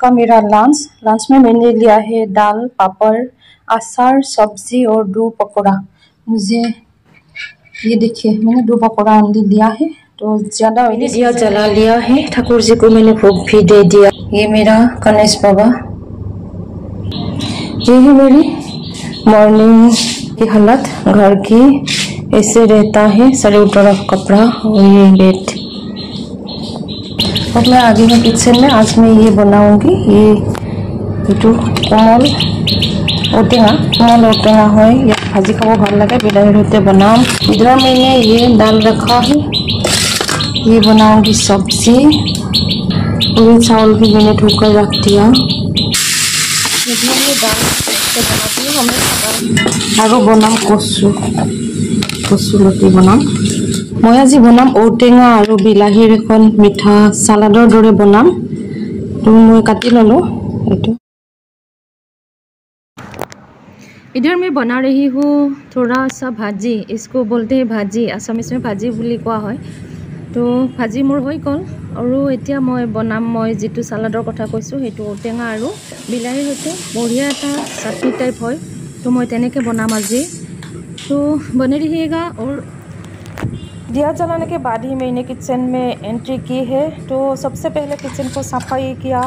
का मेरा lunch lunch में मैंने लिया है दाल पापड़ अचार सब्ज़ी और दो पकौड़ा। मुझे ये देखिए मैंने दो पकौड़ा ओनली लिया है तो ज़्यादा मैंने दिया जला लिया है। ठाकुर जी को मैंने भोग भी दे दिया। ये मेरा गणेश बाबा। ये है मेरी मॉर्निंग की हालत। घर की ऐसे रहता है सारे तरफ़ कपड़ा और ये बेड अब मैं आगे हूँ किचन में आज मैं ये बनाऊंगी ये এইটো কোমল ঔটেঙা কোমল ঔটেঙা হয় ইয়াত ভাজি খাব ভাল লাগে বিলাহীৰ সৈতে বনাম इधर मैंने ये दाल रखा है ये बनाऊंगी सब्जी पूरी चावल भी मैंने धोकर रख दिया इधर ये दाल ऐसे बनाती हूँ हमें আৰু বনাম কচু কচু লতি বনাম মই আজি বনাম ঔটেঙা আৰু বিলাহীৰ এখন মিঠা চালাডৰ দৰে বনাম তো মই কাটি ল'লোঁ এইটো इधर मैं बना रही हूँ थोड़ा सा भाजी इसको बोलते हैं भाजी आसामिस में भाजी বুলি কোৱা হয় তো ভাজি মোৰ হৈ গ'ল আৰু এতিয়া মই বনাম মই যিটো চালাডৰ কথা কৈছোঁ সেইটো ঔটেঙা আৰু বিলাহীৰ সৈতে বঢ়িয়া এটা চাটনি টাইপ হয় তো মই তেনেকৈ বনাম আজি तो बने रहिएगा और दिया जलाने के बाद ही मैंने किचन में एंट्री की है। तो सबसे पहले किचन को सफ़ाई किया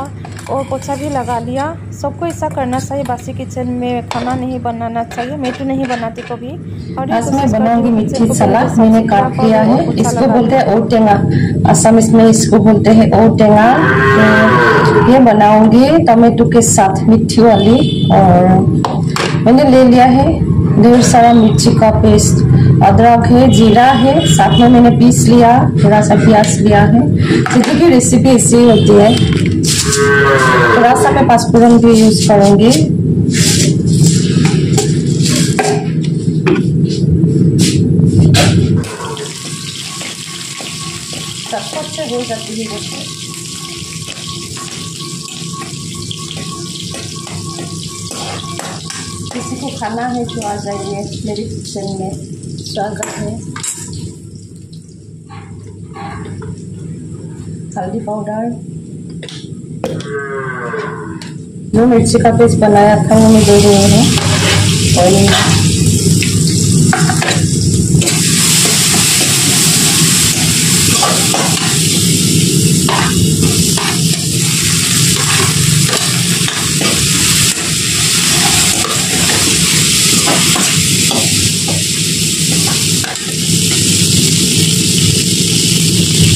और पोछा भी लगा लिया। सबको ऐसा करना चाहिए बासी किचन में खाना नहीं बनाना चाहिए मैं तो नहीं बनाती कभी। और आज मैं बनाऊँगी मिर्ची सलाद मैंने काट लिया है। इसको बोलते हैं ओटेंगा असम इसमें इसको बोलते हैं ओटेंगा तो ये बनाऊँगी टमाटो के साथ मिट्टी वाली और मैंने ले लिया है। ढेर सारा मिर्ची का पेस्ट, अदरक है, जीरा है, साथ में मैंने पीस लिया थोड़ा सा प्याज लिया है। सीधी की रेसिपी ऐसी होती है थोड़ा सा मैं पाँचफोरन भी यूज़ करूँगी। चटपट से हो जाती है वो किसी को खाना है जो आ जाइए मेरे किचन में। स्वागत है। हल्दी पाउडर। जो मिर्ची का पेस्ट बनाया था, वो मैं दे रही हूँ। और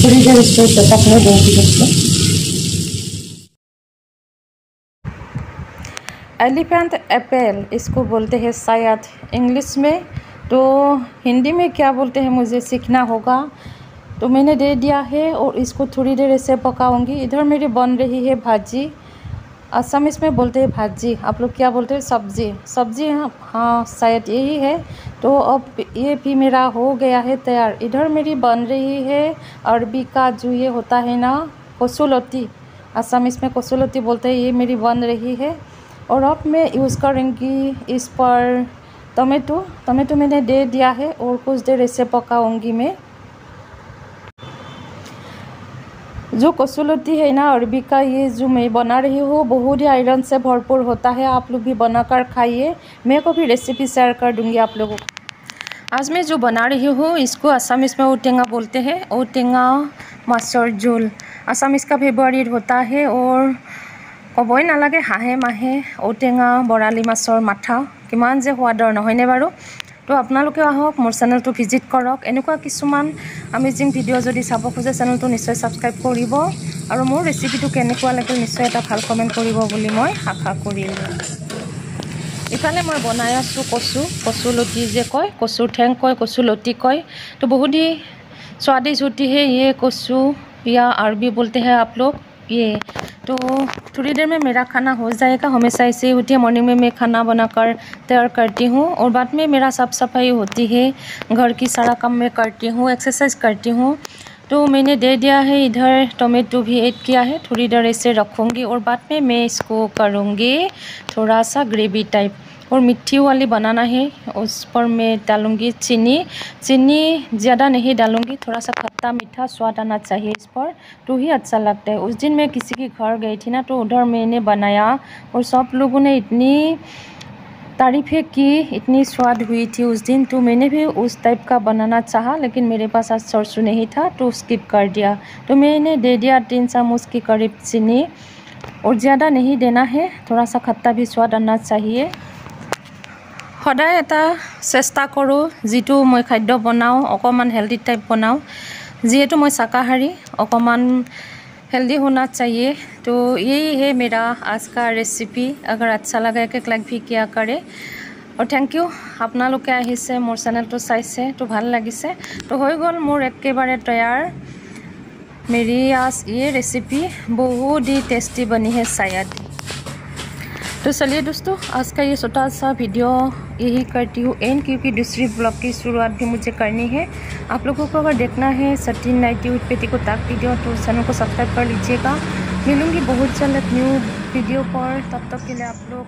इसको एलिफेंट एप्पल, इसको बोलते हैं शायद। इंग्लिश में तो हिंदी में क्या बोलते हैं मुझे सीखना होगा। तो मैंने दे दिया है और इसको थोड़ी देर ऐसे पकाऊँगी। इधर मेरी बन रही है भाजी। असमिस में बोलते हैं भाजी। आप लोग क्या बोलते हैं? सब्ज़ी। सब्ज़ी हाँ हाँ शायद यही है। तो अब ये भी मेरा हो गया है तैयार। इधर मेरी बन रही है अरबी का जो ये होता है ना, कसूलती। असमिस में कसूलती बोलते हैं, ये मेरी बन रही है। और अब मैं यूज़ करूँगी इस पर टमेटो। टमेटो मैंने दे दिया है और कुछ देर ऐसे पकाऊँगी मैं। जो कसुलती है ना अरबी का ये जो मैं बना रही हूँ बहुत ही आयरन से भरपूर होता है आप लोग भी बनाकर खाइए मैं को भी रेसिपी शेयर कर दूँगी आप लोगों को आज मैं जो बना रही हूँ इसको असमिस में ओटेंगा बोलते हैं ओटेंगा मसर झोल असमिस का फेवरेट होता है और कब নালাগে माहे ओटेगा ঔটেঙা, বৰালি माथा মাথা जे स्वादर সোৱাদৰ, নহয়নে বাৰু? তো আপোনালোকেও আহক মোৰ চেনেলটো ভিজিট কৰক এনেকুৱা কিছুমান আমেজিং ভিডিঅ' যদি চাব খোজে চেনেলটো নিশ্চয় ছাবস্ক্ৰাইব কৰিব আৰু মোৰ ৰেচিপিটো কেনেকুৱা লাগিল নিশ্চয় এটা ভাল কমেণ্ট কৰিব বুলি মই আশা কৰিলোঁ ইফালে মই বনাই আছোঁ কচু কচু লতি যে কয় কচুৰ ঠেং কয় কচু লতি কয় তো बहुत ही स्वादिष्ट होती है ये कचू या अरबी बोलते हैं आप लोग ये तो थोड़ी देर में मेरा खाना हो जाएगा। हमेशा ऐसे ही होती है मॉर्निंग में मैं खाना बनाकर तैयार करती हूँ और बाद में मेरा साफ़ सफ़ाई होती है। घर की सारा काम मैं करती हूँ एक्सरसाइज करती हूँ। तो मैंने दे दिया है, इधर टोमेटो भी ऐड किया है। थोड़ी देर ऐसे रखूँगी और बाद में मैं इसको करूँगी, थोड़ा सा ग्रेवी टाइप और मिट्टी वाली बनाना है। उस पर मैं डालूँगी चीनी। चीनी ज़्यादा नहीं डालूँगी, थोड़ा सा खट्टा मीठा स्वाद आना चाहिए इस पर। तो ही अच्छा लगता है। उस दिन मैं किसी के घर गई थी ना तो उधर मैंने बनाया और सब लोगों ने इतनी तारीफ़ें की, इतनी स्वाद हुई थी उस दिन। तो मैंने भी उस टाइप का बनाना चाहा, लेकिन मेरे पास आज सरसों नहीं था तो स्किप कर दिया। तो मैंने दे दिया तीन चम्मच के करीब चीनी। और ज़्यादा नहीं देना है, थोड़ा सा खट्टा भी स्वाद आना चाहिए। সদায় এটা চেষ্টা কৰোঁ যিটো মই খাদ্য বনাওঁ অকণমান হেল্ডি টাইপ বনাওঁ যিহেতু মই শাকাহাৰী অকণমান हेल्दी होना चाहिए तो यही है मेरा आज का रेसिपी अगर अच्छा लगा एक एक लाइक भी किया करे আৰু থেংক ইউ আপোনালোকে আহিছে মোৰ চেনেলটো চাইছে তো ভাল লাগিছে তো হৈ গ'ল মোৰ একেবাৰে তৈয়াৰ मेरी आज ये रेसिपी बहुत ही टेस्टी बनी है शायद तो चलिए दोस्तों, आज का ये छोटा सा वीडियो यही करती हूँ। एंड क्योंकि दूसरी ब्लॉग की शुरुआत भी मुझे करनी है, आप लोगों को अगर देखना है सटीन नाइटी विथ पेटी को ताक वीडियो तो चैनल को सब्सक्राइब कर लीजिएगा। मिलूँगी बहुत जल्द न्यू वीडियो पर, तब तक के लिए आप लोग